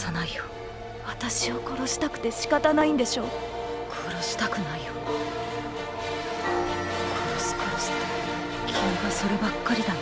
さないよ。私を殺したくて仕方ないんでしょ殺したくないよ。殺す殺すって。君がそればっかりだね。